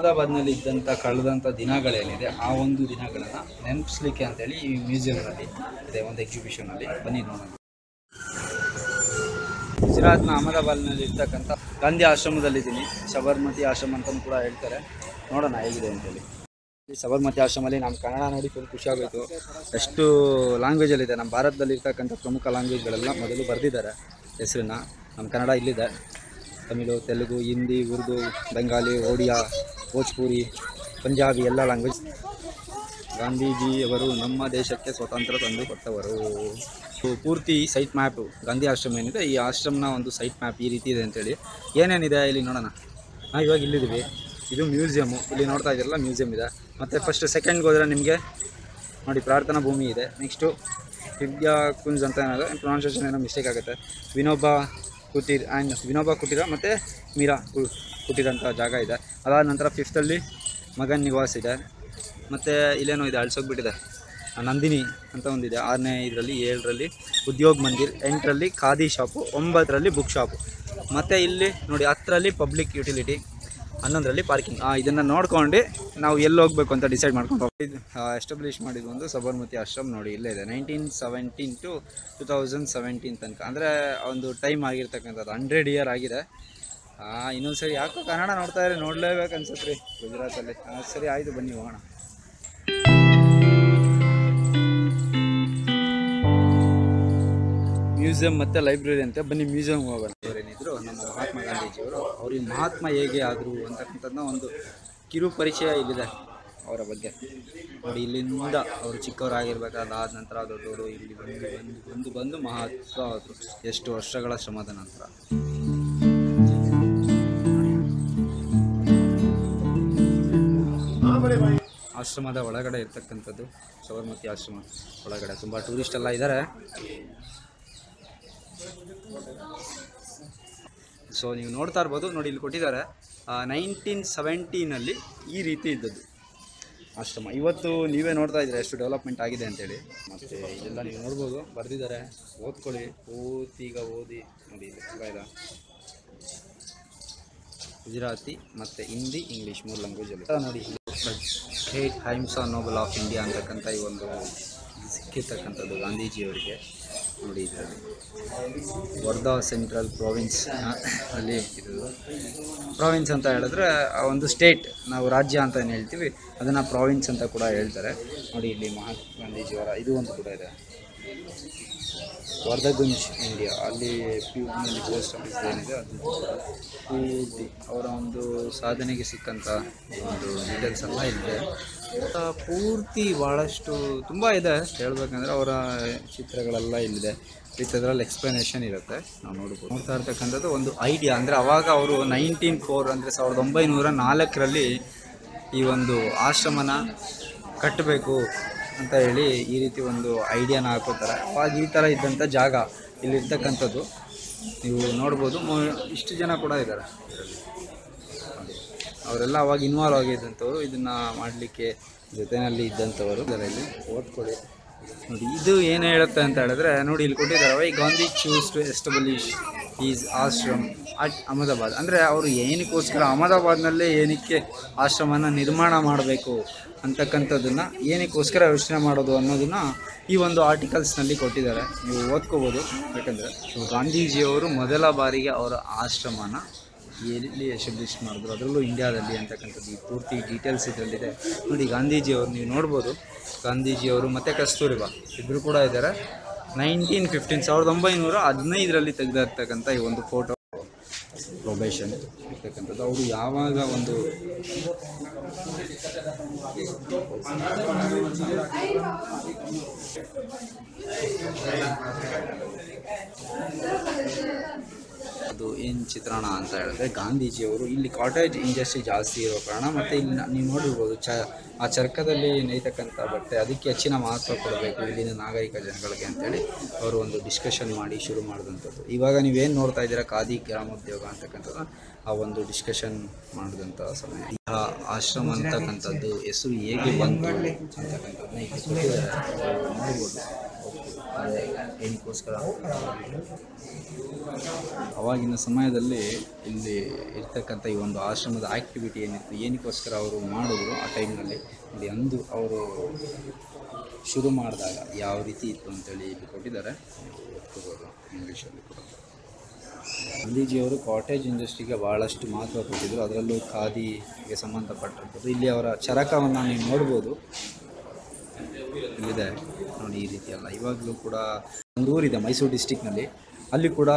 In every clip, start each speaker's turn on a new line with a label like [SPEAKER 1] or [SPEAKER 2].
[SPEAKER 1] ಅಹಮದಾಬಾದ್ನಲ್ಲಿ ಇದ್ದಂಥ ಕಳೆದಂಥ ದಿನಗಳೇನಿದೆ, ಆ ಒಂದು ದಿನಗಳನ್ನು ನೆನಪಿಸ್ಲಿಕ್ಕೆ ಅಂತೇಳಿ ಈ ಮ್ಯೂಸಿಯಂನಲ್ಲಿ ಇದೆ, ಒಂದು ಎಕ್ಸಿಬಿಷನಲ್ಲಿ ಬನ್ನಿ ನೋಡೋಣ. ಗುಜರಾತ್ನ ಅಹಮದಾಬಾದ್ನಲ್ಲಿ ಇರ್ತಕ್ಕಂಥ ಗಾಂಧಿ ಆಶ್ರಮದಲ್ಲಿದ್ದೀನಿ. ಸಬರ್ಮತಿ ಆಶ್ರಮ ಅಂತಲೂ ಕೂಡ ಹೇಳ್ತಾರೆ. ನೋಡೋಣ ಹೇಗಿದೆ ಅಂತೇಳಿ. ಸಬರ್ಮತಿ ಆಶ್ರಮದಲ್ಲಿ ನಮ್ಮ ಕನ್ನಡ ನೋಡಿ ಫುಲ್ ಖುಷಿ ಆಗೋಯ್ತು. ಎಷ್ಟು ಲ್ಯಾಂಗ್ವೇಜಲ್ಲಿದೆ ನಮ್ಮ ಭಾರತದಲ್ಲಿ ಇರ್ತಕ್ಕಂಥ ಪ್ರಮುಖ ಲ್ಯಾಂಗ್ವೇಜ್ಗಳೆಲ್ಲ ಮೊದಲು ಬರೆದಿದ್ದಾರೆ ಹೆಸರನ್ನ. ನಮ್ಮ ಕನ್ನಡ ಇಲ್ಲಿದೆ. ತಮಿಳು, ತೆಲುಗು, ಹಿಂದಿ, ಉರ್ದು, ಬೆಂಗಾಲಿ, ಒಡಿಯಾ ಭೋಜ್ಪುರಿ, ಪಂಜಾಬಿ ಎಲ್ಲ ಲ್ಯಾಂಗ್ವೇಜ್ ಗಾಂಧೀಜಿಯವರು ನಮ್ಮ ದೇಶಕ್ಕೆ ಸ್ವತಂತ್ರ ತಂದು ಕೊಟ್ಟವರು. ಪೂರ್ತಿ ಸೈಟ್ ಮ್ಯಾಪು ಗಾಂಧಿ ಆಶ್ರಮ ಏನಿದೆ, ಈ ಆಶ್ರಮನ ಒಂದು ಸೈಟ್ ಮ್ಯಾಪ್ ಈ ರೀತಿ ಇದೆ ಅಂತೇಳಿ. ಏನೇನಿದೆ ಇಲ್ಲಿ ನೋಡೋಣ. ನಾವು ಇವಾಗ ಇಲ್ಲಿದ್ದೀವಿ. ಇದು ಮ್ಯೂಸಿಯಮ್ಮು ಇಲ್ಲಿ ನೋಡ್ತಾ ಇದ್ದೀರಲ್ಲ ಮ್ಯೂಸಿಯಮ್ ಇದೆ. ಮತ್ತು ಫಸ್ಟ್ ಸೆಕೆಂಡ್ಗೆ ಹೋದರೆ ನಿಮಗೆ ನೋಡಿ, ಪ್ರಾರ್ಥನಾ ಭೂಮಿ ಇದೆ. ನೆಕ್ಸ್ಟು ವಿದ್ಯಾ ಕುಂಜ್ ಅಂತ ಏನಾದ್ರು ಪ್ರೊನೌನ್ಸಿಯೇಷನ್ ಏನೋ ಮಿಸ್ಟೇಕ್ ಆಗುತ್ತೆ. ವಿನೋಬಾ ಕುಟೀರ್ ಆ್ಯಂಡ್ ವಿನೋಬಾ ಕುಟೀರ ಮತ್ತು ಮೀರಾ ಕು ಕುಟೀರ ಅಂತ ಜಾಗ ಇದೆ. ಅದಾದ ನಂತರ ಫಿಫ್ತಲ್ಲಿ ಮಗನ್ ನಿವಾಸ್ ಇದೆ. ಮತ್ತು ಇಲ್ಲೇನೋ ಇದೆ, ಅಳಿಸೋಗ್ಬಿಟ್ಟಿದೆ. ನಂದಿನಿ ಅಂತ ಒಂದಿದೆ, ಆರನೇ ಇದರಲ್ಲಿ, ಏಳರಲ್ಲಿ ಉದ್ಯೋಗ ಮಂದಿರ್, ಎಂಟರಲ್ಲಿ ಖಾದಿ ಶಾಪು, ಒಂಬತ್ತರಲ್ಲಿ ಬುಕ್ ಶಾಪು ಮತ್ತು ಇಲ್ಲಿ ನೋಡಿ, ಹತ್ತರಲ್ಲಿ ಪಬ್ಲಿಕ್ ಯುಟಿಲಿಟಿ ಹನ್ನೊಂದರಲ್ಲಿ ಪಾರ್ಕಿಂಗ್ ಇದನ್ನು ನೋಡ್ಕೊಂಡು ನಾವು ಎಲ್ಲಿ ಹೋಗಬೇಕು ಅಂತ ಡಿಸೈಡ್ ಮಾಡ್ಕೊಂಡು ಎಸ್ಟಾಬ್ಲಿಷ್ ಮಾಡಿದ್ದು ಒಂದು ಸಬರ್ಮತಿ ಆಶ್ರಮ್ ನೋಡಿ, ಇಲ್ಲೇ ಇದೆ. Nineteen seventeen to two thousand seventeen ತನಕ. ಅಂದರೆ ಒಂದು ಟೈಮ್ ಆಗಿರ್ತಕ್ಕಂಥದ್ದು ಹಂಡ್ರೆಡ್ ಇಯರ್ ಆಗಿದೆ. ಇನ್ನೊಂದು ಸರಿ ಯಾಕೋ ಕನ್ನಡ ನೋಡ್ತಾ ಇದ್ರೆ ನೋಡಲೇಬೇಕು ಅನ್ಸತ್ರಿ ಗುಜರಾತ್ ಅಲ್ಲಿ ಆ, ಸರಿ ಆಯ್ತು ಬನ್ನಿ ಹೋಗೋಣ. ಮ್ಯೂಸಿಯಂ ಮತ್ತೆ ಲೈಬ್ರರಿ ಅಂತ. ಬನ್ನಿ ಮ್ಯೂಸಿಯಂ ಹೋಗೋಣ. ಅವರೇನಿದ್ರು ನಮ್ಮ ಮಹಾತ್ಮ ಗಾಂಧೀಜಿಯವರು ಅವ್ರಿಗೆ ಮಹಾತ್ಮ ಹೇಗೆ ಆದರು ಅಂತಕ್ಕಂಥದ್ದನ್ನ ಒಂದು ಕಿರು ಪರಿಚಯ ಇಲ್ಲಿದೆ ಅವರ ಬಗ್ಗೆ. ನೋಡಿ ಇಲ್ಲಿಂದ ಅವರು ಚಿಕ್ಕವರಾಗಿರ್ಬೇಕಾದ ಆದ ನಂತರ ದೊಡ್ಡವರು ಇಲ್ಲಿ ಬಂದು ಬಂದು ಬಂದು ಬಂದು ಮಹತ್ವ ಎಷ್ಟು ವರ್ಷಗಳ ಶ್ರಮದ ನಂತರ. ಆಶ್ರಮದ ಒಳಗಡೆ ಇರ್ತಕ್ಕಂಥದ್ದು ಸಬರ್ಮತಿ ಆಶ್ರಮ ಒಳಗಡೆ. ತುಂಬ ಟೂರಿಸ್ಟ್ ಎಲ್ಲ ಇದ್ದಾರೆ ಸೊ ನೀವು ನೋಡ್ತಾ ಇರ್ಬೋದು, ನೋಡಿ ಇಲ್ಲಿ ಕೊಟ್ಟಿದ್ದಾರೆ. ನೈನ್ಟೀನ್ ಸೆವೆಂಟೀನಲ್ಲಿ ಈ ರೀತಿ ಇದ್ದದ್ದು ಆಶ್ರಮ. ಇವತ್ತು ನೀವೇ ನೋಡ್ತಾ ಇದ್ದೀರಾ ಎಷ್ಟು ಡೆವಲಪ್ಮೆಂಟ್ ಆಗಿದೆ ಅಂತೇಳಿ. ಮತ್ತು ಇದೆಲ್ಲ ನೀವು ನೋಡ್ಬೋದು, ಬರೆದಿದ್ದಾರೆ. ಓದ್ಕೊಳ್ಳಿ. ಈಗ ಓದಿ, ನೋಡಿ ಇದೆ. ಗುಜರಾತಿ ಮತ್ತು ಹಿಂದಿ, ಇಂಗ್ಲೀಷ್ ಮೂರು ಲ್ಯಾಂಗ್ವೇಜಲ್ಲಿ ನೋಡಿ. ಗ್ರೇಟ್ ಆ ನೋಬಲ್ ಆಫ್ ಇಂಡಿಯಾ ಅಂತಕ್ಕಂಥ ಈ ಒಂದು ಸಿಕ್ಕಿರ್ತಕ್ಕಂಥದ್ದು ಗಾಂಧೀಜಿಯವರಿಗೆ ನೋಡಿ ಇದರಲ್ಲಿ ವರ್ಧಾ ಸೆಂಟ್ರಲ್ ಪ್ರಾವಿನ್ಸ್ ಅಲ್ಲಿ ಇರೋದು ಪ್ರಾವಿನ್ಸ್ ಅಂತ ಹೇಳಿದ್ರೆ ಆ ಒಂದು ಸ್ಟೇಟ್ ನಾವು ರಾಜ್ಯ ಅಂತ ಏನು ಹೇಳ್ತೀವಿ, ಅದನ್ನು ಪ್ರಾವಿನ್ಸ್ ಅಂತ ಕೂಡ ಹೇಳ್ತಾರೆ. ನೋಡಿ ಇಲ್ಲಿ ಮಹಾತ್ಮ ಗಾಂಧೀಜಿಯವರ, ಇದು ಒಂದು ಕೂಡ ಇದೆ. ವರ್ಧಗುಂಜ್ ಇಂಡಿಯಾ ಅಲ್ಲಿ ಪಿ ಯುನಲ್ಲಿ ಪೋಸ್ಟ್ ಆಫೀಸ್ ಏನಿದೆ, ಅದು ಪೂರ್ತಿ ಅವರ ಒಂದು ಸಾಧನೆಗೆ ಸಿಕ್ಕಂಥ ಒಂದು ಡೀಟೇಲ್ಸ್ ಎಲ್ಲ ಇದೆ. ಪೂರ್ತಿ ಭಾಳಷ್ಟು ತುಂಬ ಇದೆ. ಹೇಳ್ಬೇಕಂದ್ರೆ ಅವರ ಚಿತ್ರಗಳೆಲ್ಲ ಇಲ್ಲಿದೆ. ವಿತ್ ಎಕ್ಸ್ಪ್ಲನೇಷನ್ ಇರುತ್ತೆ. ನಾವು ನೋಡ್ಬೋದು. ನೋಡ್ತಾ ಇರ್ತಕ್ಕಂಥದ್ದು ಒಂದು ಐಡಿಯಾ ಅಂದರೆ ಅವಾಗ ಅವರು ನೈನ್ಟೀನ್ ಫೋರ್ ಅಂದರೆ ಸಾವಿರದ ಒಂಬೈನೂರ ನಾಲ್ಕರಲ್ಲಿ ಈ ಒಂದು ಆಶ್ರಮನ ಕಟ್ಟಬೇಕು ಅಂತ ಹೇಳಿ ಈ ರೀತಿ ಒಂದು ಐಡಿಯಾನ ಹಾಕೋತಾರೆ. ಅವಾಗ ಈ ಥರ ಇದ್ದಂಥ ಜಾಗ ಇಲ್ಲಿರ್ತಕ್ಕಂಥದ್ದು ನೀವು ನೋಡ್ಬೋದು. ಇಷ್ಟು ಜನ ಕೂಡ ಇದ್ದಾರೆ. ಅವರೆಲ್ಲ ಅವಾಗ ಇನ್ವಾಲ್ವ್ ಆಗಿದ್ದಂಥವ್ರು. ಇದನ್ನು ಮಾಡಲಿಕ್ಕೆ ಜೊತೆಯಲ್ಲಿ ಇದ್ದಂಥವರು. ಇದರಲ್ಲಿ ಓದ್ಕೊಳ್ಳಿ. ನೋಡಿ, ಇದು ಏನು ಹೇಳುತ್ತೆ ಅಂತ ಹೇಳಿದ್ರೆ, ನೋಡಿ ಇಲ್ಲಿ ಕೊಟ್ಟಿದ್ದಾರೆ why Gandhi choose to establish is ashram at Ahmedabad ಅಂದರೆ ಅವರು ಏನಕ್ಕೋಸ್ಕರ ಅಹಮದಾಬಾದ್ನಲ್ಲೇ ಏನಕ್ಕೆ ಆಶ್ರಮನ ನಿರ್ಮಾಣ ಮಾಡಬೇಕು ಅಂತಕ್ಕಂಥದ್ದನ್ನು, ಏನಕ್ಕೋಸ್ಕರ ಯೋಚನೆ ಮಾಡೋದು ಅನ್ನೋದನ್ನು ಈ ಒಂದು ಆರ್ಟಿಕಲ್ಸ್ನಲ್ಲಿ ಕೊಟ್ಟಿದ್ದಾರೆ. ನೀವು ಓದ್ಕೋಬೋದು. ಯಾಕಂದರೆ, ಗಾಂಧೀಜಿಯವರು ಮೊದಲ ಬಾರಿಗೆ ಅವರ ಆಶ್ರಮನ ಎಲ್ಲಿ ಎಸ್ಟಾಬ್ಲಿಷ್ ಮಾಡಿದ್ರು? ಅದರಲ್ಲೂ ಇಂಡಿಯಾದಲ್ಲಿ ಅಂತಕ್ಕಂಥದ್ದು ಈ ಪೂರ್ತಿ ಡೀಟೇಲ್ಸ್ ಇದರಲ್ಲಿದೆ. ನೋಡಿ ಗಾಂಧೀಜಿಯವರು ನೀವು ನೋಡ್ಬೋದು ಗಾಂಧೀಜಿಯವರು ಮತ್ತು ಕಸ್ತೂರಿಬಾ ಇಬ್ಬರು ಕೂಡ ಇದ್ದಾರೆ ನೈನ್ಟೀನ್ ಫಿಫ್ಟೀನ್ ಸಾವಿರದ ಒಂಬೈನೂರ ಹದಿನೈದರಲ್ಲಿ ತೆಗೆದಿರ್ತಕ್ಕಂಥ ಈ ಒಂದು ಫೋಟೋ ಪ್ರೊಬೇಷನ್ ಇರ್ತಕ್ಕಂಥದ್ದು. ಅವರು ಯಾವಾಗ ಒಂದು ಏನು ಚಿತ್ರಣ ಅಂತ ಹೇಳಿದ್ರೆ ಗಾಂಧೀಜಿಯವರು ಇಲ್ಲಿ ಕಾಟೇಜ್ ಇಂಡಸ್ಟ್ರಿ ಜಾಸ್ತಿ ಇರೋ ಕಾರಣ ಮತ್ತು ಇಲ್ಲಿ ನೀವು ನೋಡಿರ್ಬೋದು ಚ, ಆ ಚರ್ಕದಲ್ಲಿ ನೇಯ್ತಕ್ಕಂಥ ಬಟ್ಟೆ ಅದಕ್ಕೆ ಹೆಚ್ಚಿನ ಮಹತ್ವ ಕೊಡಬೇಕು ಇಲ್ಲಿನ ನಾಗರಿಕ ಜನಗಳಿಗೆ ಅಂತೇಳಿ ಅವರು ಒಂದು ಡಿಸ್ಕಷನ್ ಮಾಡಿ ಶುರು ಮಾಡಿದಂಥದ್ದು. ಇವಾಗ ನೀವೇನು ನೋಡ್ತಾ ಇದ್ದೀರಾ? ಖಾದಿ ಗ್ರಾಮೋದ್ಯೋಗ ಅಂತಕ್ಕಂಥದ್ದು ಆ ಒಂದು ಡಿಸ್ಕಷನ್ ಮಾಡಿದಂಥ ಸಮಯ. ಆಶ್ರಮ ಅಂತಕ್ಕಂಥದ್ದು ಹೆಸರು ಹೇಗೆ ಬಂತು ಅಂತಕ್ಕಂಥದ್ದನ್ನ ನೋಡ್ಬೋದು. ಅದೇ ಏನಕ್ಕೋಸ್ಕರ ಅವಾಗಿನ ಸಮಯದಲ್ಲಿ ಇಲ್ಲಿ ಇರ್ತಕ್ಕಂಥ ಈ ಒಂದು ಆಶ್ರಮದ ಆ್ಯಕ್ಟಿವಿಟಿ ಏನಿತ್ತು, ಏನಕ್ಕೋಸ್ಕರ ಅವರು ಮಾಡಿದ್ರು ಆ ಟೈಮ್ನಲ್ಲಿ ಇಲ್ಲಿ ಅಂದು ಅವರು ಶುರು ಮಾಡಿದಾಗ ಯಾವ ರೀತಿ ಇತ್ತು ಅಂತೇಳಿ ಇಲ್ಲಿ ಕೊಟ್ಟಿದ್ದಾರೆ. ಓದ್ಕೋಬೋದು ಇಂಗ್ಲೀಷಲ್ಲಿ ಕೂಡ ಗಾಂಧೀಜಿಯವರು ಕಾಟೇಜ್ ಇಂಡಸ್ಟ್ರಿಗೆ ಭಾಳಷ್ಟು ಮಹತ್ವ ಕೊಟ್ಟಿದ್ದರು ಅದರಲ್ಲೂ ಖಾದಿಗೆ ಸಂಬಂಧಪಟ್ಟಿರ್ಬೋದು ಇಲ್ಲಿ ಅವರ ಚರಕವನ್ನು ನೀವು ನೋಡ್ಬೋದು. ಇಲ್ಲಿದೆ ನೋಡಿ ಈ ರೀತಿ ಇವಾಗಲೂ ಕೂಡ ಒಂದು ಊರಿದೆ ಮೈಸೂರು ಡಿಸ್ಟಿಕ್ನಲ್ಲಿ ಅಲ್ಲಿ ಕೂಡ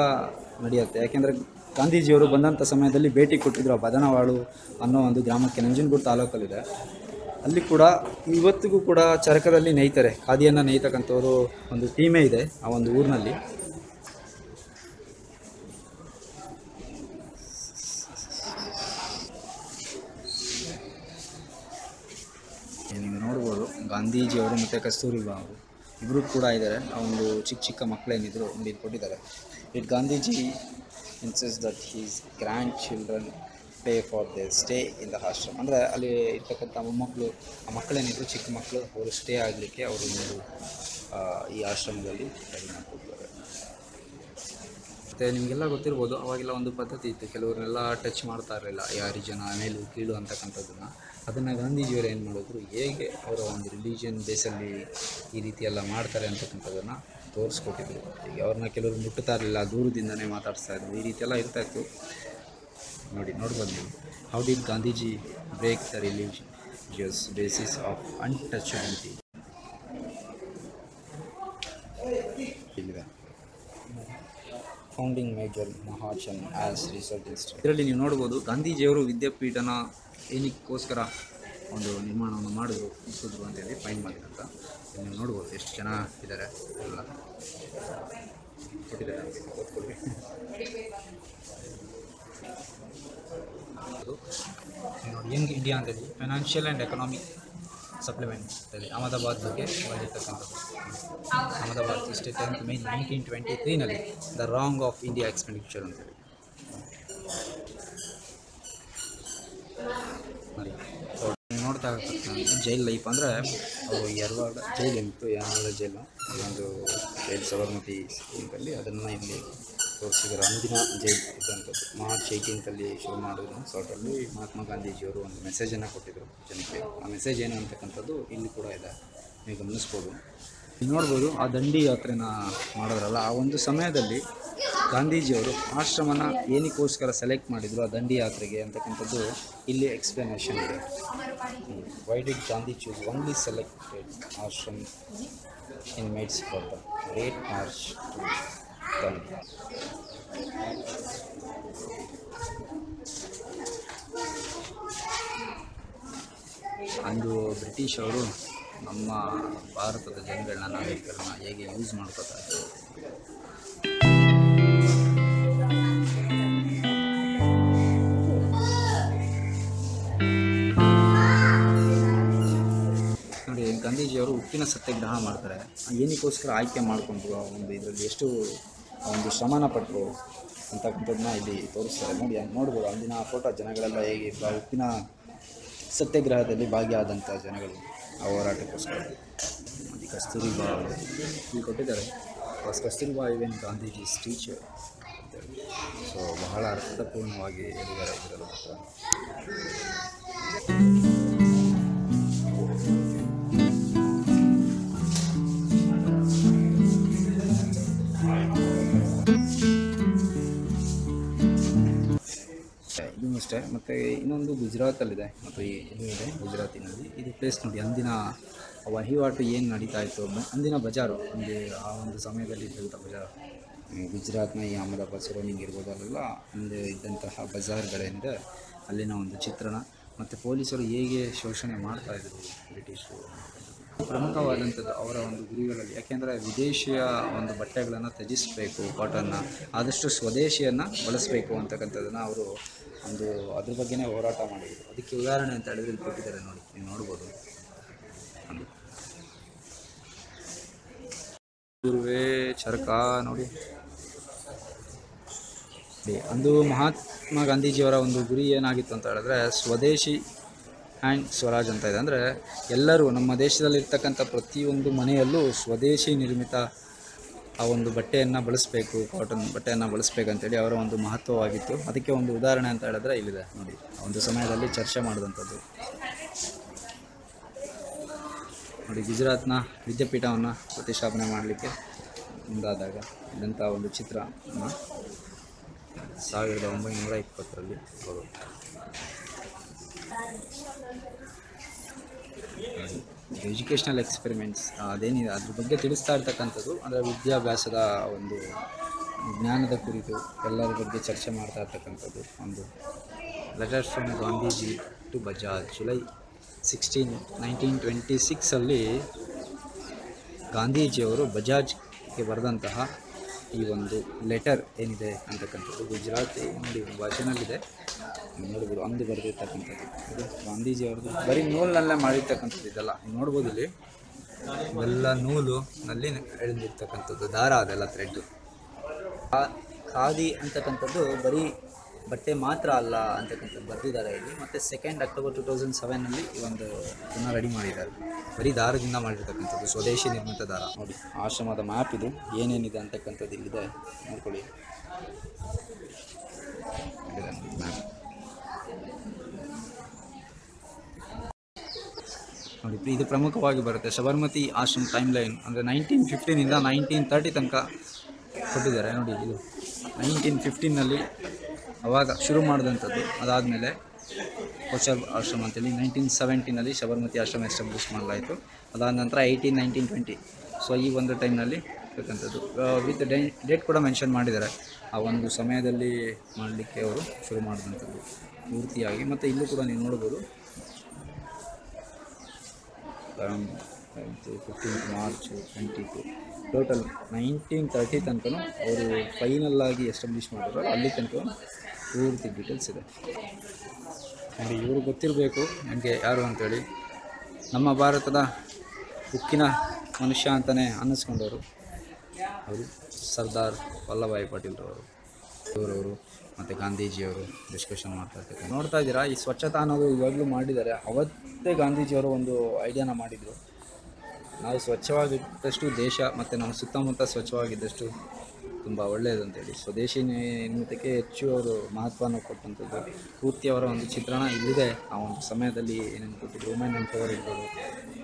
[SPEAKER 1] ನಡೆಯುತ್ತೆ. ಯಾಕೆಂದರೆ ಗಾಂಧೀಜಿಯವರು ಬಂದಂಥ ಸಮಯದಲ್ಲಿ ಭೇಟಿ ಕೊಟ್ಟಿದ್ದರು ಆ ಬದನವಾಳು ಅನ್ನೋ ಒಂದು ಗ್ರಾಮಕ್ಕೆ, ನಂಜನಗೂಡು ತಾಲೂಕಲ್ಲಿದೆ. ಅಲ್ಲಿ ಕೂಡ ಇವತ್ತಿಗೂ ಕೂಡ ಚರಕದಲ್ಲಿ ನೇಯ್ತಾರೆ. ಖಾದಿಯನ್ನು ನೇಯ್ತಕ್ಕಂಥವರು ಒಂದು ಟೀಮೇ ಇದೆ ಆ ಒಂದು ಊರಿನಲ್ಲಿ. ನೀವು ನೋಡ್ಬೋದು, ಗಾಂಧೀಜಿಯವರು ಮತ್ತು ಕಸ್ತೂರಿ ಅವರು ಇಬ್ಬರು ಕೂಡ ಇದ್ದಾರೆ ಆ ಒಂದು ಚಿಕ್ಕ ಚಿಕ್ಕ ಮಕ್ಕಳೇನಿದ್ರು ಒಂದು ಇದು ಕೊಟ್ಟಿದ್ದಾರೆ. It Gandhiji insists that his grand children pay for the stay in the ashram ಅಂದರೆ ಅಲ್ಲಿ ಇರ್ತಕ್ಕಂಥ ಮೊಮ್ಮಕ್ಕಳು ಆ ಮಕ್ಕಳೇನಿದ್ರು ಚಿಕ್ಕ ಮಕ್ಕಳು ಅವರು ಸ್ಟೇ ಆಗಲಿಕ್ಕೆ ಅವರು ಈ ಆಶ್ರಮದಲ್ಲಿ ರೆಡಿ ಮಾಡಿಕೊಡ್ತಾರೆ ಮತ್ತು ನಿಮಗೆಲ್ಲ ಗೊತ್ತಿರ್ಬೋದು, ಅವಾಗೆಲ್ಲ ಒಂದು ಪದ್ಧತಿ ಇತ್ತು. ಕೆಲವ್ರನ್ನೆಲ್ಲ ಟಚ್ ಮಾಡ್ತಾ ಇರಲಿಲ್ಲ ಯಾರಿ ಜನ, ಮೇಲು ಕೀಳು ಅಂತಕ್ಕಂಥದ್ದನ್ನು. ಅದನ್ನು ಗಾಂಧೀಜಿಯವರು ಏನು ಮಾಡಿದ್ರು, ಹೇಗೆ ಅವರ ಒಂದು ರಿಲಿಜಿಯನ್ ಬೇಸಲ್ಲಿ ಈ ರೀತಿ ಎಲ್ಲ ಮಾಡ್ತಾರೆ ಅಂತಕ್ಕಂಥದ್ದನ್ನು ತೋರಿಸ್ಕೊಟ್ಟಿದ್ರು. ಈಗ ಅವ್ರನ್ನ ಕೆಲವರು ಮುಟ್ಟುತ್ತಾ ಇರಲಿಲ್ಲ ದೂರದಿಂದನೇ ಮಾತಾಡ್ತಾ ಇದ್ರು, ಈ ರೀತಿ ಎಲ್ಲ ಇರ್ತಾ ಇತ್ತು. ನೋಡಿ, ನೋಡ್ಬೋದು ನೀವು. How did Gandhiji break the religious basis of untouchability ಇಲ್ಲಿದೆ founding major Mahajan as research institute ಇದರಲ್ಲಿ ನೀವು ನೋಡ್ಬೋದು ಗಾಂಧೀಜಿಯವರು ವಿದ್ಯಾಪೀಠನ ಏನಕ್ಕೋಸ್ಕರ ಒಂದು ನಿರ್ಮಾಣವನ್ನು ಮಾಡಿದ್ರು ಮುಗಿಸಿದ್ರು ಅಂತೇಳಿ ಫೈನ್ ಮಾಡಿದಂತ. ನೀವು ನೋಡ್ಬೋದು ಎಷ್ಟು ಜನ ಇದ್ದಾರೆ. ಎಲ್ಲ ಕೊಟ್ಟಿದ್ದಾರೆ. ಯಂಗ್ ಇಂಡಿಯಾ ಅಂತೇಳಿ ಫೈನಾನ್ಷಿಯಲ್ ಆ್ಯಂಡ್ ಎಕನಾಮಿಕ್ ಸಪ್ಲಿಮೆಂಟ್ ಅಂತೇಳಿ ಅಹಮದಾಬಾದ್ ಬಗ್ಗೆ ಬಂದಿರ್ತಕ್ಕಂಥದ್ದು ಅಹಮದಾಬಾದ್ ಇಷ್ಟೇ tenth May nineteen twenty ತ್ರೀನಲ್ಲಿ the wrong of India expenditure ಅಂತೇಳಿ ನೋಡ್ತಾ ಜೈಲ್ ಲೈಫ್ ಅಂದರೆ ಅವರು ಎರವಾಡ ಜೈಲ್ ಇತ್ತು ಯಾವಾಗ ಜೈಲು ಒಂದು ಜೈಲ್ ಸಬರ್ಮತಿ ಅದನ್ನು ಇಲ್ಲಿ ತೋರಿಸಿದ್ದಾರೆ ಅಂದಿನ ಜಯಂತಿ ಇದ್ದಂಥದ್ದು. ಮಾರ್ಚ್ ಏಯ್ಟೀನ್ತಲ್ಲಿ ಶುರು ಮಾಡಿದ್ರು. ಸಾಲ್ಟಲ್ಲಿ ಮಹಾತ್ಮ ಗಾಂಧೀಜಿಯವರು ಒಂದು ಮೆಸೇಜನ್ನು ಕೊಟ್ಟಿದ್ದರು ಜನಕ್ಕೆ. ಆ ಮೆಸೇಜ್ ಏನು ಅಂತಕ್ಕಂಥದ್ದು ಇಲ್ಲಿ ಕೂಡ ಇದೆ. ನೀವು ಗಮನಿಸ್ಬೋದು. ನೋಡ್ಬೋದು, ಆ ದಂಡಿ ಯಾತ್ರೆನ ಮಾಡಿದ್ರಲ್ಲ, ಆ ಒಂದು ಸಮಯದಲ್ಲಿ ಗಾಂಧೀಜಿಯವರು ಆಶ್ರಮನ ಏನಕ್ಕೋಸ್ಕರ ಸೆಲೆಕ್ಟ್ ಮಾಡಿದ್ರು ಆ ದಂಡಿ ಯಾತ್ರೆಗೆ ಅಂತಕ್ಕಂಥದ್ದು ಇಲ್ಲಿ ಎಕ್ಸ್ಪ್ಲನೇಷನ್ ಇದೆ. Why did Gandhi choose only selected ashram inmates for the great march ಅಂದು ಬ್ರಿಟಿಷ್ ಅವರು ನಮ್ಮ ಭಾರತದ ಜನಗಳನ್ನ ನಾಗರಿಕರನ್ನ ಹೇಗೆ ಯೂಸ್ ಮಾಡ್ಕೋತಾ ಇದ್ರು ನೋಡಿ, ಗಾಂಧೀಜಿಯವರು ಉಪ್ಪಿನ ಸತ್ಯಾಗ್ರಹ ಮಾಡ್ತಾರೆ. ಏನಕ್ಕೋಸ್ಕರ ಆಯ್ಕೆ ಮಾಡ್ಕೊಂಡ್ರು ಒಂದು ಇದರಲ್ಲಿ? ಎಷ್ಟು ಒಂದು ಶ್ರಮನ ಪಟ್ಟರು ಅಂತಕ್ಕಂಥದ್ದನ್ನ ಇಲ್ಲಿ ತೋರಿಸ್ತಾರೆ. ನೋಡಿ ನೋಡ್ಬೋದು. ಅಂದಿನ ಫೋಟೋ ಜನಗಳೆಲ್ಲ ಹೇಗೆ ಬ- ಉಪ್ಪಿನ ಸತ್ಯಾಗ್ರಹದಲ್ಲಿ ಭಾಗಿಯಾದಂಥ ಜನಗಳು ಆ ಹೋರಾಟಕ್ಕೋಸ್ಕರ. ಅವರು ಇಲ್ಲಿ ಕೊಟ್ಟಿದ್ದಾರೆ. ವಾಸ್ ಬಾಯಿ ಇವೆನ್ ಗಾಂಧೀಜಿ ಟೀಚರ್ ಸೊ ಬಹಳ ಅರ್ಥಪೂರ್ಣವಾಗಿ ಹೇಳಿದ್ದಾರೆ ಇದರಲ್ಲಿ ಅಷ್ಟೇ. ಮತ್ತು ಇನ್ನೊಂದು ಗುಜರಾತಲ್ಲಿದೆ. ಮತ್ತು ಇನ್ನೂ ಇದು ಗುಜರಾತಿನಲ್ಲಿ. ಇದು ಪ್ಲೇಸ್ ನೋಡಿ, ಅಂದಿನ ವಹಿವಾಟು ಏನು ನಡೀತಾ ಇತ್ತು ಅಂದಿನ ಬಜಾರು, ಅಂದರೆ ಆ ಒಂದು ಸಮಯದಲ್ಲಿ ಇದ್ದಂಥ ಬಜಾರ್. ಗುಜರಾತ್ನ ಈ ಅಹಮದಾಬಾದ್ ಸರೌಂಡಿಂಗ್ ಇರ್ಬೋದು ಅಲ್ಲೆಲ್ಲ ಮುಂದೆ ಇದ್ದಂತಹ ಬಜಾರ್ಗಳೇನಿದೆ ಅಲ್ಲಿನ ಒಂದು ಚಿತ್ರಣ. ಮತ್ತು ಪೊಲೀಸರು ಹೇಗೆ ಶೋಷಣೆ ಮಾಡ್ತಾಯಿದ್ರು ಬ್ರಿಟಿಷರು? ಪ್ರಮುಖವಾದಂಥದ್ದು ಅವರ ಒಂದು ಗುರಿಗಳಲ್ಲಿ. ಯಾಕೆಂದರೆ ವಿದೇಶಿಯ ಒಂದು ಬಟ್ಟೆಗಳನ್ನು ತ್ಯಜಿಸಬೇಕು ಕಾಟನ್ನ ಆದಷ್ಟು ಸ್ವದೇಶಿಯನ್ನು ಬಳಸಬೇಕು ಅಂತಕ್ಕಂಥದ್ದನ್ನು ಅವರು ಒಂದು ಅದ್ರ ಬಗ್ಗೆನೇ ಹೋರಾಟ ಮಾಡಿದ್ರು. ಅದಕ್ಕೆ ಉದಾಹರಣೆ ಅಂತ ಹೇಳಿದ್ರೆ ಇಲ್ಲಿ ಕೊಟ್ಟಿದ್ದಾರೆ ನೋಡಿ ನೀವು ನೋಡ್ಬೋದು. ಗುರುವೇ ಚರಕ ನೋಡಿ. ನೋಡಿ, ಅಂದು ಮಹಾತ್ಮ ಗಾಂಧೀಜಿಯವರ ಒಂದು ಗುರಿ ಏನಾಗಿತ್ತು ಅಂತ ಹೇಳಿದ್ರೆ ಸ್ವದೇಶಿ ಆ್ಯಂಡ್ ಸ್ವರಾಜ್ ಅಂತ ಇದೆ. ಅಂದರೆ ಎಲ್ಲರೂ ನಮ್ಮ ದೇಶದಲ್ಲಿರ್ತಕ್ಕಂಥ ಪ್ರತಿಯೊಂದು ಮನೆಯಲ್ಲೂ ಸ್ವದೇಶಿ ನಿರ್ಮಿತ ಆ ಒಂದು ಬಟ್ಟೆಯನ್ನು ಬಳಸಬೇಕು ಕಾಟನ್ ಬಟ್ಟೆಯನ್ನು ಬಳಸಬೇಕಂತೇಳಿ ಅವರ ಒಂದು ಮಹತ್ವವಾಗಿತ್ತು. ಅದಕ್ಕೆ ಒಂದು ಉದಾಹರಣೆ ಅಂತ ಹೇಳಿದ್ರೆ ಇಲ್ಲಿದೆ ನೋಡಿ. ಒಂದು ಸಮಯದಲ್ಲಿ ಚರ್ಚೆ ಮಾಡಿದಂಥದ್ದು. ನೋಡಿ, ಗುಜರಾತ್ನ ವಿದ್ಯಾಪೀಠವನ್ನು ಪ್ರತಿಷ್ಠಾಪನೆ ಮಾಡಲಿಕ್ಕೆ ಮುಂದಾದಾಗ ಇದಂಥ ಒಂದು ಚಿತ್ರ ಸಾವಿರದ ಒಂಬೈನೂರ ಇಪ್ಪತ್ತರಲ್ಲಿ ಎಜುಕೇಷ್ನಲ್ ಎಕ್ಸ್ಪೆರಿಮೆಂಟ್ಸ್ ಅದೇನಿದೆ, ಅದ್ರ ಬಗ್ಗೆ ತಿಳಿಸ್ತಾ ಇರ್ತಕ್ಕಂಥದ್ದು, ಅಂದರೆ ವಿದ್ಯಾಭ್ಯಾಸದ ಒಂದು ಜ್ಞಾನದ ಕುರಿತು ಎಲ್ಲರ ಬಗ್ಗೆ ಚರ್ಚೆ ಮಾಡ್ತಾ ಇರ್ತಕ್ಕಂಥದ್ದು ಒಂದು. Letter from Gandhiji to Bajaj, July sixteen, nineteen twenty ಸಿಕ್ಸಲ್ಲಿ ಗಾಂಧೀಜಿಯವರು ಬಜಾಜ್ಗೆ ಬರೆದಂತಹ ಈ ಒಂದು ಲೆಟರ್ ಏನಿದೆ ಅಂತಕ್ಕಂಥದ್ದು, ಗುಜರಾತಿ ನೋಡಿ ಭಾಷೆನಲ್ಲಿದೆ. ನೋಡ್ಬೋದು, ಅಂದು ಬರೆದಿರ್ತಕ್ಕಂಥದ್ದು. ಇದು ಗಾಂಧೀಜಿಯವ್ರದ್ದು ಬರೀ ನೂಲಿನಲ್ಲೇ ಮಾಡಿರ್ತಕ್ಕಂಥದ್ದು ಇದೆಲ್ಲ. ನೋಡ್ಬೋದು ಇಲ್ಲಿ. ಎಲ್ಲ ನೂಲು ನಲ್ಲಿ ಎಳೆದಿರ್ತಕ್ಕಂಥದ್ದು, ದಾರ ಅದೆಲ್ಲ ಥ್ರೆಡ್ಡು ಖಾದಿ ಅಂತಕ್ಕಂಥದ್ದು ಬರೀ ಬಟ್ಟೆ ಮಾತ್ರ ಅಲ್ಲ ಅಂತಕ್ಕಂಥದ್ದು ಬರೆದಿದ್ದಾರೆ ಇಲ್ಲಿ. ಮತ್ತು ಸೆಕೆಂಡ್ ಅಕ್ಟೋಬರ್ ಟು ತೌಸಂಡ್ ಸೆವೆನಲ್ಲಿ ಈ ಒಂದು ಇದನ್ನು ರೆಡಿ ಮಾಡಿದ್ದಾರೆ. ಬರೀ ದಾರದಿಂದ ಮಾಡಿರ್ತಕ್ಕಂಥದ್ದು, ಸ್ವದೇಶಿ ನಿರ್ಮಿತ ದಾರ. ನೋಡಿ, ಆಶ್ರಮದ ಮ್ಯಾಪ್ ಇದು. ಏನೇನಿದೆ ಅಂತಕ್ಕಂಥದ್ದು ಇಲ್ಲಿದೆ. ನೋಡ್ಕೊಳ್ಳಿ. ಮ್ಯಾಪ್ ನೋಡಿ ಇದು ಪ್ರಮುಖವಾಗಿ ಬರುತ್ತೆ. ಶಬರ್ಮತಿ ಆಶ್ರಮ್ ಟೈಮ್ ಲೈನ್ ಅಂದರೆ ನೈನ್ಟೀನ್ ಫಿಫ್ಟೀನಿಂದ ನೈನ್ಟೀನ್ ತರ್ಟಿ ತನಕ ಕೊಟ್ಟಿದ್ದಾರೆ. ನೋಡಿ ಇದು. ನೈನ್ಟೀನ್ ಫಿಫ್ಟೀನಲ್ಲಿ ಅವಾಗ ಶುರು ಮಾಡಿದಂಥದ್ದು. ಅದಾದಮೇಲೆ ಕೋಚರ್ ಆಶ್ರಮ ಅಂತೇಳಿ ನೈನ್ಟೀನ್ ಸೆವೆಂಟಿನಲ್ಲಿ ಶಬರ್ಮತಿ ಆಶ್ರಮ ಎಸ್ಟಾಬ್ಲಿಷ್ ಮಾಡಲಾಯಿತು. ಅದಾದ ನಂತರ ಏಯ್ಟೀನ್ ನೈನ್ಟೀನ್ ಟ್ವೆಂಟಿ ಸೊ ಈ ಒಂದು ಟೈಮ್ನಲ್ಲಿ ಇರ್ತಕ್ಕಂಥದ್ದು. ವಿತ್ ಡೇಟ್ ಕೂಡ ಮೆನ್ಷನ್ ಮಾಡಿದ್ದಾರೆ. ಆ ಒಂದು ಸಮಯದಲ್ಲಿ ಮಾಡಲಿಕ್ಕೆ ಅವರು ಶುರು ಮಾಡಿದಂಥದ್ದು. ಪೂರ್ತಿಯಾಗಿ. ಮತ್ತು ಇಲ್ಲೂ ಕೂಡ ನೀವು ನೋಡ್ಬೋದು. Fifteenth March twenty two total nineteen thirty ತನಕ ಅವರು ಫೈನಲ್ ಆಗಿ ಎಸ್ಟಾಬ್ಲಿಷ್ ಮಾಡಿದ್ರು ಅಲ್ಲಿ ತನಕ ಪೂರ್ತಿ ಡೀಟೇಲ್ಸ್ ಇದೆ. ಆ್ಯಂಡ್ ಇವರು ಗೊತ್ತಿರಬೇಕು ನನಗೆ ಯಾರು ಅಂತೇಳಿ. ನಮ್ಮ ಭಾರತದ ಉಕ್ಕಿನ ಮನುಷ್ಯ ಅಂತಲೇ ಅನ್ನಿಸ್ಕೊಂಡವರು. ಅವರು ಸರ್ದಾರ್ ವಲ್ಲಭಾಯಿ ಪಾಟೀಲ್ರವರು. ಇವರವರು ಮತ್ತು ಗಾಂಧೀಜಿಯವರು ಡಿಸ್ಕಷನ್ ಮಾಡ್ತಾ ಇರ್ತಾರೆ ನೋಡ್ತಾ ಇದ್ದೀರಾ? ಈ ಸ್ವಚ್ಛತಾ ಅನ್ನೋದು ಇವಾಗಲೂ ಮಾಡಿದ್ದಾರೆ. ಅವತ್ತೇ ಗಾಂಧೀಜಿಯವರು ಒಂದು ಐಡಿಯಾನ ಮಾಡಿದರು. ನಾವು ಸ್ವಚ್ಛವಾಗಿದ್ದಷ್ಟು ದೇಶ ಮತ್ತು ನಮ್ಮ ಸುತ್ತಮುತ್ತ ಸ್ವಚ್ಛವಾಗಿದ್ದಷ್ಟು ತುಂಬ ಒಳ್ಳೆಯದು ಅಂತೇಳಿ. ಸ್ವದೇಶಿ ನಿರ್ಮಿತಕ್ಕೆ ಹೆಚ್ಚು ಅವರು ಮಹತ್ವವನ್ನು ಕೊಟ್ಟಂಥದ್ದು, ಪೂರ್ತಿ ಅವರ ಒಂದು ಚಿತ್ರಣ ಇಲ್ಲಿದೆ. ಆ ಒಂದು ಸಮಯದಲ್ಲಿ ಏನೇನು ಕೊಟ್ಟಿದ್ದು ವುಮೆನ್ ಎಂಪವರ್ ಇರ್ಬೋದು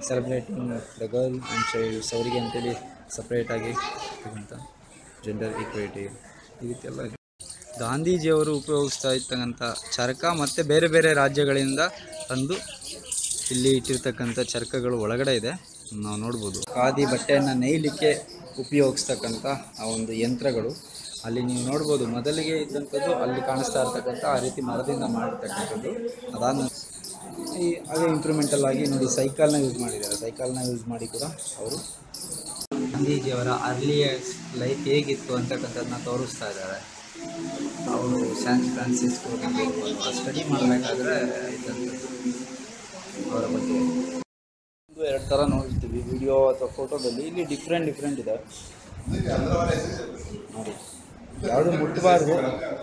[SPEAKER 1] celebrating the girl and childs ಅವರಿಗೆ ಅಂತೇಳಿ ಸಪ್ರೇಟಾಗಿ ಅಂತ ಜೆಂಡರ್ ಈಕ್ವಿಟಿ ಈ ರೀತಿ ಎಲ್ಲ. ಗಾಂಧೀಜಿಯವರು ಉಪಯೋಗಿಸ್ತಾ ಇರ್ತಕ್ಕಂಥ ಚರಕ ಮತ್ತು ಬೇರೆ ಬೇರೆ ರಾಜ್ಯಗಳಿಂದ ತಂದು ಇಲ್ಲಿ ಇಟ್ಟಿರ್ತಕ್ಕಂಥ ಚರಕಗಳು ಒಳಗಡೆ ಇದೆ. ನಾವು ನೋಡ್ಬೋದು. ಖಾದಿ ಬಟ್ಟೆಯನ್ನು ನೇಯಲಿಕ್ಕೆ ಉಪಯೋಗಿಸ್ತಕ್ಕಂಥ ಆ ಒಂದು ಯಂತ್ರಗಳು. ಅಲ್ಲಿ ನೀವು ನೋಡ್ಬೋದು ಮೊದಲಿಗೆ ಇದ್ದಂಥದ್ದು ಅಲ್ಲಿ ಕಾಣಿಸ್ತಾ ಇರ್ತಕ್ಕಂಥ ಆ ರೀತಿ ಮರದಿಂದ ಮಾಡಿರ್ತಕ್ಕಂಥದ್ದು. ಅದಾದ ಈ ಹಾಗೆ ಇಂಪ್ರೂವ್ಮೆಂಟಲ್ ಆಗಿ ನೋಡಿ ಸೈಕಲ್ನ ಯೂಸ್ ಮಾಡಿದ್ದಾರೆ. ಸೈಕಲ್ನ ಯೂಸ್ ಮಾಡಿ ಕೂಡ ಅವರು ಗಾಂಧೀಜಿಯವರ ಅರ್ಲಿಯ ಲೈಫ್ ಹೇಗಿತ್ತು ಅಂತಕ್ಕಂಥದ್ದನ್ನ ತೋರಿಸ್ತಾ ಇದ್ದಾರೆ. ಅವರು ಸ್ಯಾನ್ ಫ್ರಾನ್ಸಿಸ್ಕೋ ಸ್ಟಡಿ ಮಾಡಬೇಕಾದ್ರೆ ಅವರ ಬಗ್ಗೆ. ಒಂದು ಎರಡು ಥರ ನೋಡ್ತೀವಿ, ವಿಡಿಯೋ ಅಥವಾ ಫೋಟೋದಲ್ಲಿ. ಇಲ್ಲಿ ಡಿಫ್ರೆಂಟ್ ಡಿಫ್ರೆಂಟ್ ಇದೆ. ನೋಡಿ, ಯಾವುದು ಮುಟ್ಟಬಾರ್ದು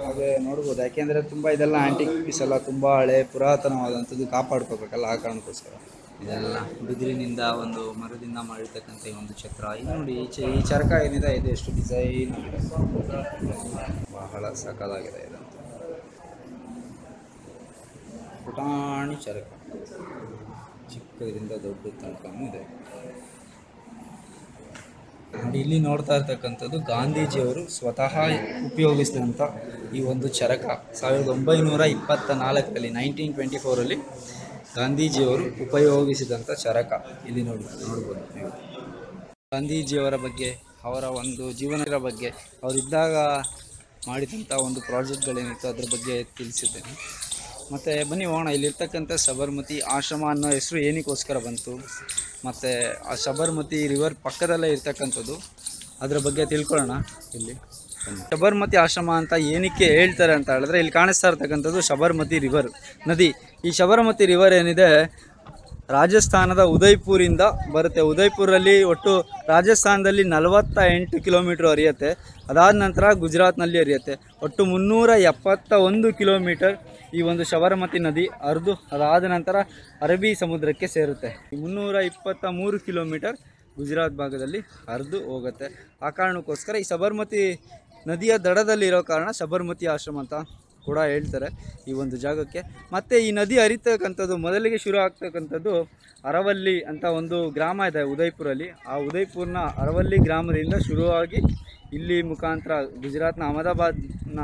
[SPEAKER 1] ಹಾಗೆ ನೋಡ್ಬೋದು. ಯಾಕೆಂದರೆ ತುಂಬ ಇದೆಲ್ಲ ಆ್ಯಂಟಿಕ್ ಪೀಸ್ ಎಲ್ಲ ತುಂಬ ಹಳೆ ಪುರಾತನವಾದಂಥದ್ದು ಕಾಪಾಡ್ಕೋಬೇಕಲ್ಲ ಆ ಕಾರಣಕ್ಕೋಸ್ಕರ. ಇದೆಲ್ಲ ಬಿದಿರಿನಿಂದ ಒಂದು ಮರದಿಂದ ಮಾಡಿರ್ತಕ್ಕಂಥ ಈ ಒಂದು ಚಕ್ರ. ಇದು ನೋಡಿ, ಈ ಈ ಚರಕ ಏನಿದೆ, ಇದು ಎಷ್ಟು ಡಿಸೈನ್ ಬಹಳ ಸಖತ್ತಾಗಿದೆ ಇದಂತೂ. ಪುಟಾಣಿ ಚರಕ. ಚಿಕ್ಕದರಿಂದ ದೊಡ್ಡ ತನಕನೂ ಇದೆ. ಇಲ್ಲಿ ನೋಡ್ತಾ ಇರ್ತಕ್ಕಂಥದ್ದು ಗಾಂಧೀಜಿಯವರು ಸ್ವತಃ ಉಪಯೋಗಿಸಿದಂಥ ಈ ಒಂದು ಚರಕ. ಸಾವಿರದ ಒಂಬೈನೂರ ಇಪ್ಪತ್ತ ನಾಲ್ಕರಲ್ಲಿ ನೈನ್ಟೀನ್ ಟ್ವೆಂಟಿ ಫೋರಲ್ಲಿ ಗಾಂಧೀಜಿಯವರು ಉಪಯೋಗಿಸಿದಂಥ ಚರಕ. ಇಲ್ಲಿ ನೋಡಿ, ನೋಡ್ಬೋದು ನೀವು. ಗಾಂಧೀಜಿಯವರ ಬಗ್ಗೆ, ಅವರ ಒಂದು ಜೀವನದ ಬಗ್ಗೆ, ಅವರಿದ್ದಾಗ ಮಾಡಿದಂಥ ಒಂದು ಪ್ರಾಜೆಕ್ಟ್ಗಳೇನಿತ್ತು ಅದ್ರ ಬಗ್ಗೆ ತಿಳಿಸಿದ್ದೇನೆ. ಮತ್ತು ಬನ್ನಿ ಹೋಗೋಣ, ಇಲ್ಲಿರ್ತಕ್ಕಂಥ ಸಬರ್ಮತಿ ಆಶ್ರಮ ಅನ್ನೋ ಹೆಸರು ಏನಕ್ಕೋಸ್ಕರ ಬಂತು? ಮತ್ತು ಆ ಸಬರ್ಮತಿ ರಿವರ್ ಪಕ್ಕದಲ್ಲೇ ಇರ್ತಕ್ಕಂಥದ್ದು. ಅದರ ಬಗ್ಗೆ ತಿಳ್ಕೊಳ್ಳೋಣ ಇಲ್ಲಿ. ಬನ್ನಿ. ಸಬರ್ಮತಿ ಆಶ್ರಮ ಅಂತ ಏನಕ್ಕೆ ಹೇಳ್ತಾರೆ ಅಂತ ಹೇಳಿದ್ರೆ ಇಲ್ಲಿ ಕಾಣಿಸ್ತಾ ಇರ್ತಕ್ಕಂಥದ್ದು ಶಬರ್ಮತಿ ರಿವರ್ ನದಿ. ಈ ಶಬರ್ಮತಿ ರಿವರ್ ಏನಿದೆ, ರಾಜಸ್ಥಾನದ ಉದಯ್ಪುರಿಂದ ಬರುತ್ತೆ. ಉದಯ್ಪುರಲ್ಲಿ ಒಟ್ಟು ರಾಜಸ್ಥಾನದಲ್ಲಿ ನಲವತ್ತ ಎಂಟು ಕಿಲೋಮೀಟ್ರ್ ಹರಿಯುತ್ತೆ. ಅದಾದ ನಂತರ ಗುಜರಾತ್ನಲ್ಲಿ ಹರಿಯುತ್ತೆ. ಒಟ್ಟು ಮುನ್ನೂರ ಎಪ್ಪತ್ತ ಒಂದು ಕಿಲೋಮೀಟರ್ ಈ ಒಂದು ಶಬರಮತಿ ನದಿ ಹರಿದು, ಅದಾದ ನಂತರ ಅರಬ್ಬಿ ಸಮುದ್ರಕ್ಕೆ ಸೇರುತ್ತೆ. ಮುನ್ನೂರ ಇಪ್ಪತ್ತ ಮೂರು ಕಿಲೋಮೀಟರ್ ಗುಜರಾತ್ ಭಾಗದಲ್ಲಿ ಹರಿದು ಹೋಗುತ್ತೆ. ಆ ಕಾರಣಕ್ಕೋಸ್ಕರ ಈ ಸಬರ್ಮತಿ ನದಿಯ ದಡದಲ್ಲಿ ಇರೋ ಕಾರಣ ಸಬರ್ಮತಿ ಆಶ್ರಮ ಅಂತ ಕೂಡ ಹೇಳ್ತಾರೆ ಈ ಒಂದು ಜಾಗಕ್ಕೆ. ಮತ್ತು ಈ ನದಿ ಹರಿತಕ್ಕಂಥದ್ದು, ಮೊದಲಿಗೆ ಶುರು ಆಗ್ತಕ್ಕಂಥದ್ದು ಅರವಲ್ಲಿ ಅಂತ ಒಂದು ಗ್ರಾಮ ಇದೆ ಉದಯ್ಪುರಲ್ಲಿ. ಆ ಉದಯ್ಪುರ್ನ ಅರವಲ್ಲಿ ಗ್ರಾಮದಿಂದ ಶುರುವಾಗಿ ಇಲ್ಲಿ ಮುಖಾಂತರ ಗುಜರಾತ್ನ ಅಹಮದಾಬಾದ್ನ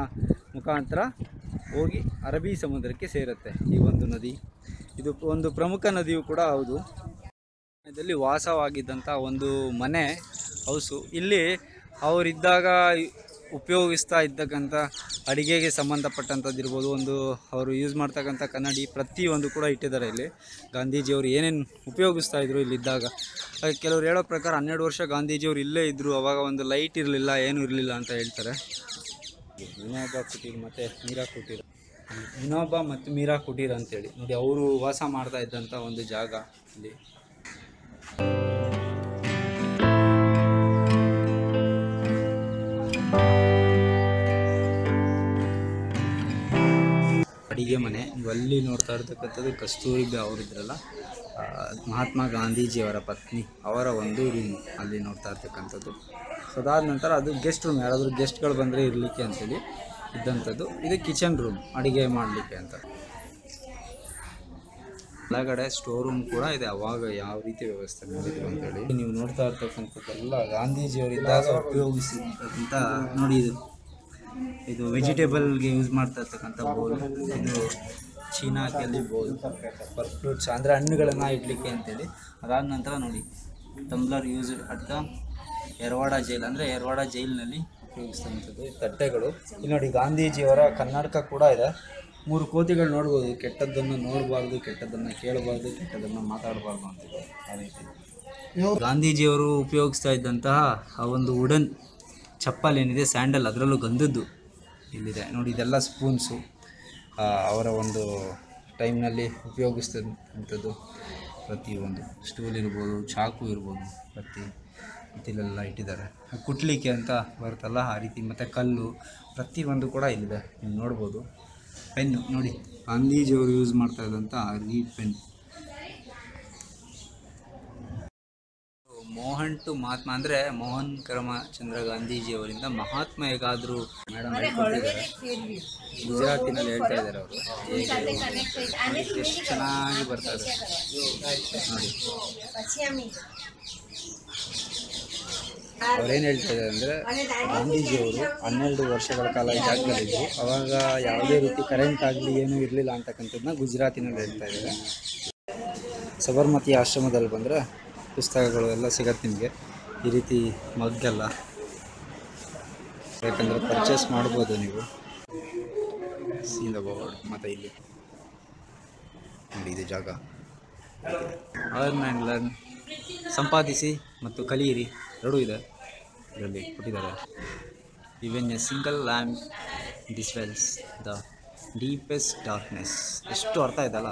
[SPEAKER 1] ಮುಖಾಂತರ ಹೋಗಿ ಅರಬ್ಬಿ ಸಮುದ್ರಕ್ಕೆ ಸೇರುತ್ತೆ ಈ ಒಂದು ನದಿ. ಇದು ಒಂದು ಪ್ರಮುಖ ನದಿಯೂ ಕೂಡ ಹೌದು. ಇದರಲ್ಲಿ ವಾಸವಾಗಿದ್ದಂಥ ಒಂದು ಮನೆ, ಹೌಸು. ಇಲ್ಲಿ ಅವರಿದ್ದಾಗ ಉಪಯೋಗಿಸ್ತಾ ಇದ್ದಕ್ಕಂಥ ಅಡುಗೆಗೆ ಸಂಬಂಧಪಟ್ಟಂಥದ್ದು ಇರ್ಬೋದು, ಒಂದು ಅವರು ಯೂಸ್ ಮಾಡ್ತಕ್ಕಂಥ ಕನ್ನಡಿ ಪ್ರತಿಯೊಂದು ಕೂಡ ಇಟ್ಟಿದ್ದಾರೆ ಇಲ್ಲಿ. ಗಾಂಧೀಜಿಯವರು ಏನೇನು ಉಪಯೋಗಿಸ್ತಾ ಇದ್ದರು ಇಲ್ಲಿದ್ದಾಗ ಕೆಲವರು ಹೇಳೋ ಪ್ರಕಾರ ಹನ್ನೆರಡು ವರ್ಷ ಗಾಂಧೀಜಿಯವರು ಇಲ್ಲೇ ಇದ್ದರು ಅವಾಗ ಒಂದು ಲೈಟ್ ಇರಲಿಲ್ಲ, ಏನೂ ಇರಲಿಲ್ಲ ಅಂತ ಹೇಳ್ತಾರೆ. ವಿನೋಬ ಕುಟೀರ್ ಮತ್ತು ಮೀರಾ ಕುಟೀರ್. ವಿನೋಬ ಮತ್ತು ಮೀರಾ ಕುಟೀರ್ ಅಂತೇಳಿ. ನೋಡಿ, ಅವರು ವಾಸ ಮಾಡ್ತಾ ಇದ್ದಂಥ ಒಂದು ಜಾಗ ಇಲ್ಲಿ. ಅಡಿಗೆ ಮನೆ. ಅಲ್ಲಿ ನೋಡ್ತಾ ಇರ್ತಕ್ಕಂಥದ್ದು ಕಸ್ತೂರಿ ಬಾ ಅವರಿದ್ರಲ್ಲ ಮಹಾತ್ಮ ಗಾಂಧೀಜಿಯವರ ಪತ್ನಿ, ಅವರ ಒಂದು ರೂಮ್ ಅಲ್ಲಿ ನೋಡ್ತಾ ಇರ್ತಕ್ಕಂಥದ್ದು. ಸೊ ಅದಾದ ನಂತರ ಅದು ಗೆಸ್ಟ್ ರೂಮ್ ಯಾರಾದರೂ ಗೆಸ್ಟ್ಗಳು ಬಂದರೆ ಇರಲಿಕ್ಕೆ ಅಂತೇಳಿ ಇದ್ದಂಥದ್ದು. ಇದು ಕಿಚನ್ ರೂಮ್ ಅಡಿಗೆ ಮಾಡಲಿಕ್ಕೆ ಅಂತ. ಒಳಗಡೆ ಸ್ಟೋರ್ ರೂಮ್ ಕೂಡ ಇದೆ. ಅವಾಗ ಯಾವ ರೀತಿ ವ್ಯವಸ್ಥೆ ಮಾಡಿದ್ರು ಅಂತೇಳಿ ನೀವು ನೋಡ್ತಾ ಇರ್ತಕ್ಕಂಥದ್ದೆಲ್ಲ ಗಾಂಧೀಜಿಯವರಿಂದ ಉಪಯೋಗಿಸಿದಂಥ ನೋಡಿ ಇದು. ಇದು ವೆಜಿಟೇಬಲ್ಗೆ ಯೂಸ್ ಮಾಡ್ತಾ ಇರ್ತಕ್ಕಂಥ ಬೋಲ್, ಇದು ಚೀನಾದಲ್ಲಿ ಬೋಲ್ ಫರ್ ಫ್ರೂಟ್ಸ್ ಅಂದರೆ ಹಣ್ಣುಗಳನ್ನು ಇಡಲಿಕ್ಕೆ ಅಂತೇಳಿ. ಅದಾದ ನಂತರ ನೋಡಿ ತಂಬ್ಲರ್ ಯೂಸ್ ಅಡ್ಕ ಎರವಾಡ ಜೈಲ್ ಅಂದರೆ ಎರ್ವಾಡ ಜೈಲಿನಲ್ಲಿ ಉಪಯೋಗಿಸ್ತಕ್ಕಂಥದ್ದು ತಟ್ಟೆಗಳು. ಇಲ್ಲಿ ನೋಡಿ, ಗಾಂಧೀಜಿಯವರ ಕನ್ನಡಕ ಕೂಡ ಇದೆ. ಮೂರು ಕೋತಿಗಳು ನೋಡ್ಬೋದು, ಕೆಟ್ಟದ್ದನ್ನು ನೋಡಬಾರ್ದು, ಕೆಟ್ಟದ್ದನ್ನು ಕೇಳಬಾರ್ದು, ಕೆಟ್ಟದ್ದನ್ನು ಮಾತಾಡಬಾರ್ದು ಅಂತಿದೆ ಆ ರೀತಿ. ಗಾಂಧೀಜಿಯವರು ಉಪಯೋಗಿಸ್ತಾ ಇದ್ದಂತಹ ಆ ಒಂದು ವುಡನ್ ಚಪ್ಪಲ್ ಏನಿದೆ ಸ್ಯಾಂಡಲ್ ಅದರಲ್ಲೂ ಗಂಧದ್ದು ಇಲ್ಲಿದೆ. ನೋಡಿ, ಇದೆಲ್ಲ ಸ್ಪೂನ್ಸು. ಅವರ ಒಂದು ಟೈಮ್ನಲ್ಲಿ ಉಪಯೋಗಿಸ್ತಂಥದ್ದು ಪ್ರತಿಯೊಂದು ಸ್ಟೂಲ್ ಇರ್ಬೋದು, ಚಾಕು ಇರ್ಬೋದು, ಪ್ರತಿ ಇಲ್ಲೆಲ್ಲ ಇಟ್ಟಿದ್ದಾರೆ. ಕುಟ್ಲಿಕ್ಕೆ ಅಂತ ಬರುತ್ತಲ್ಲ, ಆ ರೀತಿ ಮತ್ತು ಕಲ್ಲು ಪ್ರತಿಯೊಂದು ಕೂಡ ಇಲ್ಲಿದೆ. ನೀವು ನೋಡ್ಬೋದು. ಪೆನ್ನು, ನೋಡಿ, ಗಾಂಧೀಜಿಯವರು ಯೂಸ್ ಮಾಡ್ತಾ ಇದ್ದಂಥ reed pen Mohan to Mahatma ಅಂದರೆ ಮೋಹನ್ ಕರಮಚಂದ್ರ ಗಾಂಧೀಜಿ ಅವರಿಂದ ಮಹಾತ್ಮ ಹೇಗಾದರೂ ಮೇಡಮ್ ಗುಜರಾತಿನಲ್ಲಿ ಹೇಳ್ತಾ ಇದ್ದಾರೆ ಅವರು. ಹೇಗೆ ಎಷ್ಟು ಚೆನ್ನಾಗಿ ಬರ್ತಾ ಇದೆ ನೋಡಿ. ಅವ್ರೇನು ಹೇಳ್ತಾ ಇದ್ದಾರೆ ಅಂದರೆ ಗಾಂಧೀಜಿಯವರು ಹನ್ನೆರಡು ವರ್ಷಗಳ ಕಾಲ ಜಾಗದಲ್ಲಿದ್ದರು ಅವಾಗ ಯಾವುದೇ ರೀತಿ ಕರೆಂಟ್ ಆಗಲಿ ಏನೂ ಇರಲಿಲ್ಲ ಅಂತಕ್ಕಂಥದ್ದನ್ನ ಗುಜರಾತಿನಲ್ಲಿ ಹೇಳ್ತಾ ಇದ್ದಾರೆ. ಸಬರ್ಮತಿ ಆಶ್ರಮದಲ್ಲಿ ಬಂದರೆ ಪುಸ್ತಕಗಳು ಎಲ್ಲ ಸಿಗತ್ತೆ ನಿಮಗೆ. ಈ ರೀತಿ ಮಗ್ಗೆಲ್ಲ ಯಾಕಂದರೆ ಪರ್ಚೇಸ್ ಮಾಡ್ಬೋದು ನೀವು. ಸೀನ್ ಬೋರ್ಡ್ ಮತ್ತು ಇಲ್ಲಿ. ಇದು ಜಾಗ. ಅರ್ನ್ ಆ್ಯಂಡ್ ಲರ್ನ್ ಸಂಪಾದಿಸಿ ಮತ್ತು ಕಲಿಯಿರಿ. ಎರಡೂ ಇದೆ. ಇದರಲ್ಲಿ ಕೊಟ್ಟಿದ್ದಾರೆ. Even a single lamp dispels the deepest darkness ಎಷ್ಟು ಅರ್ಥ ಇದಲ್ಲ